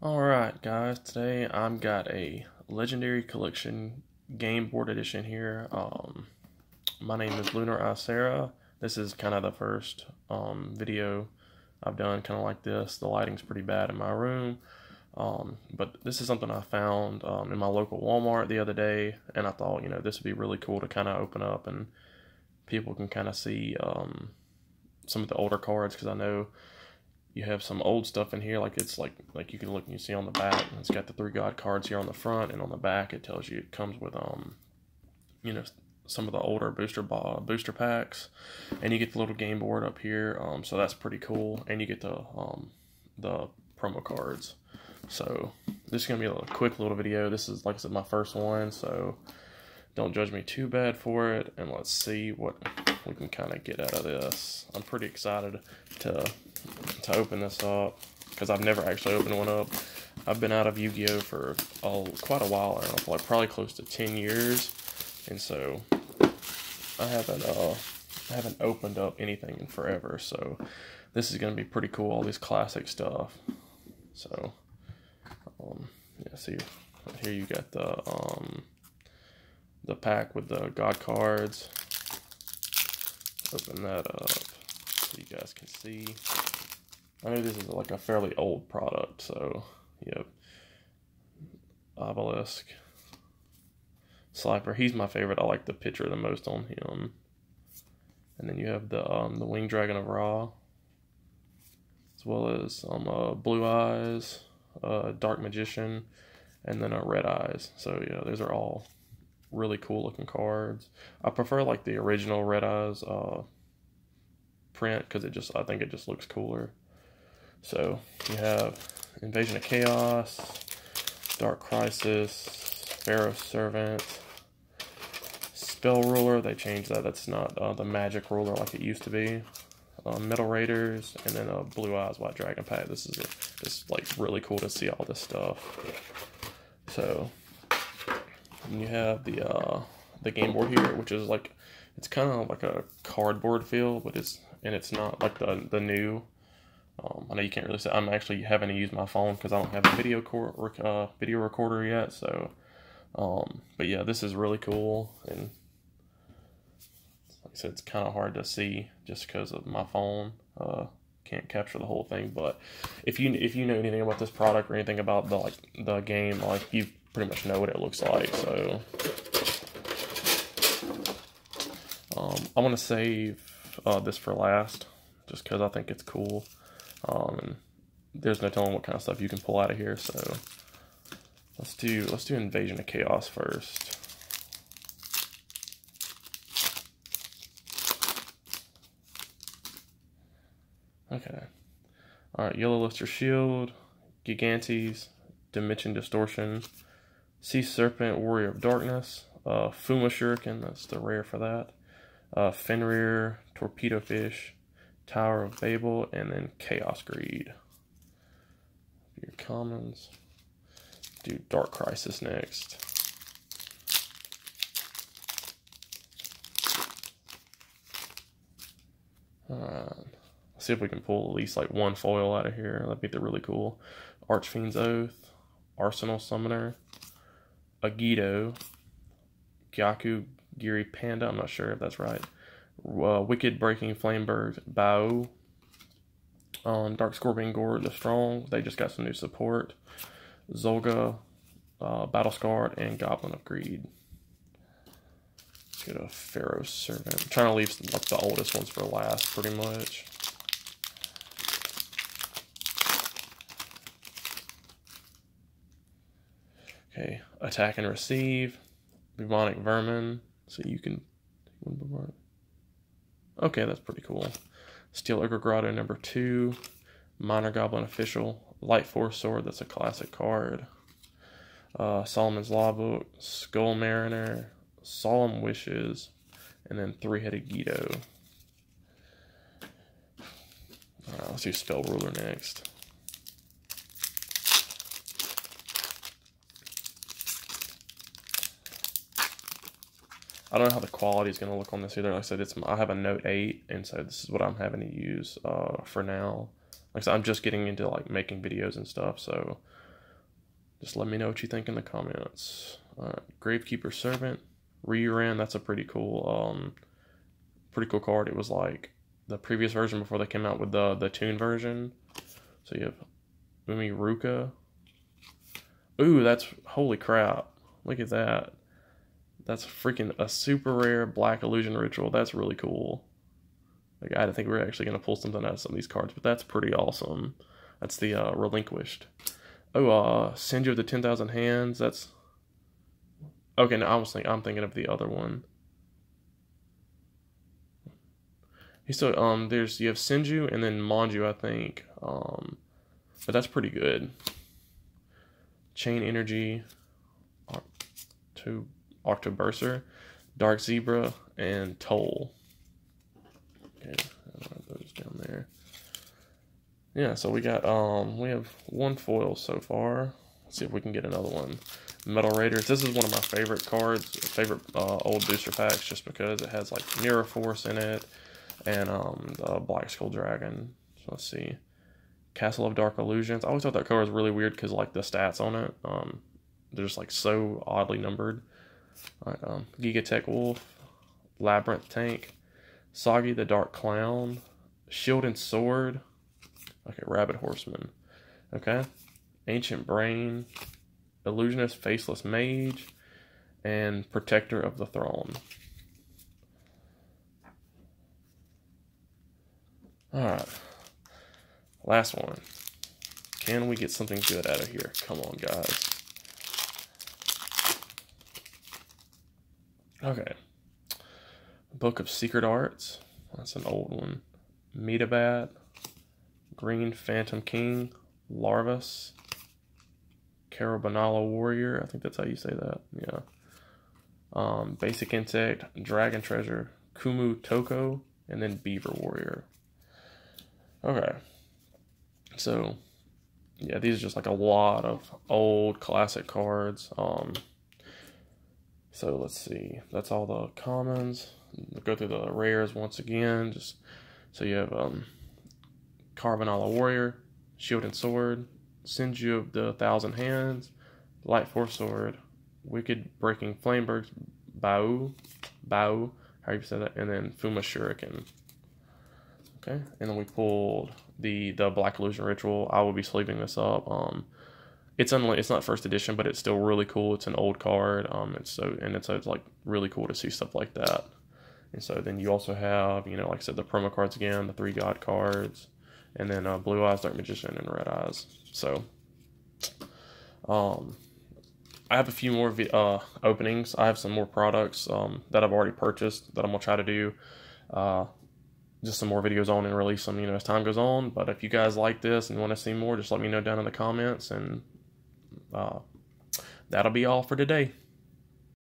Alright guys, today I've got a Legendary Collection Game Board Edition here. Um, my name is Lunar Isara. This is kind of the first um, video I've done kind of like this. The lighting's pretty bad in my room. Um, but this is something I found um, in my local Walmart the other day, and I thought, you know, this would be really cool to kind of open up and people can kind of see um, some of the older cards because I know you have some old stuff in here like it's like like you can look and you see on the back it's got the three god cards here on the front and on the back it tells you it comes with um you know some of the older booster ball, booster packs and you get the little game board up here um so that's pretty cool and you get the um the promo cards. So this is gonna be a quick little video this is like i said my first one so don't judge me too bad for it and let's see what we can kind of get out of this. I'm pretty excited to to open this up because I've never actually opened one up. I've been out of Yu-Gi-Oh for quite a while now, like probably close to 10 years, and so I haven't uh I haven't opened up anything in forever. So this is gonna be pretty cool. All this classic stuff. So um, yeah, see here you got the um the pack with the god cards. Open that up so you guys can see. I know this is like a fairly old product, so yep. Obelisk. Slifer, he's my favorite. I like the picture the most on him. And then you have the um, the Winged Dragon of Ra, as well as um, uh, Blue Eyes, uh, Dark Magician, and then a uh, Red Eyes. So yeah, those are all really cool looking cards. I prefer like the original Red Eyes uh, print because it just I think it just looks cooler. So you have Invasion of Chaos, Dark Crisis, Pharaoh Servant, Spell Ruler. They changed that. That's not uh, the Magic Ruler like it used to be. Uh, Metal Raiders, and then a uh, Blue Eyes White Dragon pack. This is just like really cool to see all this stuff. So you have the uh, the game board here, which is like it's kind of like a cardboard feel, but it's and it's not like the the new um, I know you can't really see. I'm actually having to use my phone because I don't have a video uh, video recorder yet. So, um, but yeah, this is really cool, and like I said, it's kind of hard to see just because of my phone. Uh, can't capture the whole thing, but if you if you know anything about this product or anything about the like the game, like you pretty much know what it looks like. So, um, I'm gonna save uh, this for last, just because I think it's cool. Um, and there's no telling what kind of stuff you can pull out of here. So let's do let's do Invasion of Chaos first. Okay. All right, Yellow Luster Shield, Gigantes, Dimension Distortion, Sea Serpent, Warrior of Darkness, uh, Fuma Shuriken, that's the rare for that, uh, Fenrir, Torpedo Fish, Tower of Babel, and then Chaos Greed. Your commons. Do Dark Crisis next. Alright. Let's see if we can pull at least like one foil out of here. That'd be the really cool. Archfiend's Oath, Arsenal Summoner, Agido, Gyaku Giri Panda, I'm not sure if that's right uh, Wicked Breaking Flamberg Bao on Dark Scorpion Gore the Strong. They just got some new support. Zolga, uh, Battle Scarred, and Goblin of Greed. Let's get a Pharaoh Servant. I'm trying to leave like the oldest ones for last, pretty much. Okay, attack and receive. Bubonic Vermin. So you can Okay, that's pretty cool. Steel Ogre Grotto number two. Minor Goblin Official. Light Force Sword, that's a classic card. Uh, Solomon's Law Book. Skull Mariner. Solemn Wishes. And then Three-Headed Geedo. Uh, let's do Spell Ruler next. I don't know how the quality is going to look on this either. Like I said, it's I have a Note 8, and so this is what I'm having to use uh, for now. Like I said, I'm just getting into like making videos and stuff, so Just let me know what you think in the comments. Uh, Gravekeeper Servant, Ryu-Ran, that's a pretty cool, um, pretty cool card. It was like the previous version before they came out with the the toon version. So you have Umiiruka. Ooh, that's holy crap! Look at that. That's freaking a super rare Black Illusion Ritual. That's really cool. Like I think we're actually gonna pull something out of some of these cards, but that's pretty awesome. That's the uh, Relinquished. Oh, uh, Senju of the Ten Thousand Hands. That's okay. No, I was thinking. I'm thinking of the other one. Still um. There's you have Senju and then Manju, I think. Um, but that's pretty good. Chain Energy, to Octoberser, Dark Zebra, and Toll. Okay, those down there. Yeah, so we got um we have one foil so far. Let's see if we can get another one. Metal Raiders. This is one of my favorite cards, favorite uh, old booster packs, just because it has like Mirror Force in it, and um the Black Skull Dragon. So let's see. Castle of Dark Illusions. I always thought that card was really weird because like the stats on it, um, they're just like so oddly numbered. Right, um, Gigatech Wolf, Labyrinth Tank, Saggi the Dark Clown, Shield and Sword. Okay, Rabbit Horseman. Okay, Ancient Brain, Illusionist Faceless Mage, and Protector of the Throne. Alright. Last one. Can we get something good out of here? Come on, guys. Okay. Book of Secret Arts. That's an old one. Metabat. Green Phantom King. Larvas. Karbonala Warrior. I think that's how you say that. Yeah. Um, Basic Insect. Dragon Treasure. Kumootoko. And then Beaver Warrior. Okay. So, yeah, these are just like a lot of old classic cards. Um, so let's see. That's all the commons. We'll go through the rares once again. Just so you have um, Karbonala Warrior, Shield and Sword, Senju of the Thousand Hands, Light Force Sword, Wicked Breaking Flameberg's Bau, Bau, how you say that, and then Fuma Shuriken. Okay, and then we pulled the the Black Illusion Ritual. I will be sleeving this up. Um, it's unlike it's not first edition, but it's still really cool. It's an old card. Um, it's so and it's, it's like really cool to see stuff like that. And so then you also have you know like I said the promo cards again, the three god cards, and then uh, Blue Eyes, Dark Magician, and Red Eyes. So, um, I have a few more uh, openings. I have some more products um, that I've already purchased that I'm gonna try to do. Uh, just some more videos on and release them, you know, as time goes on. But if you guys like this and want to see more, just let me know down in the comments. And uh, that'll be all for today.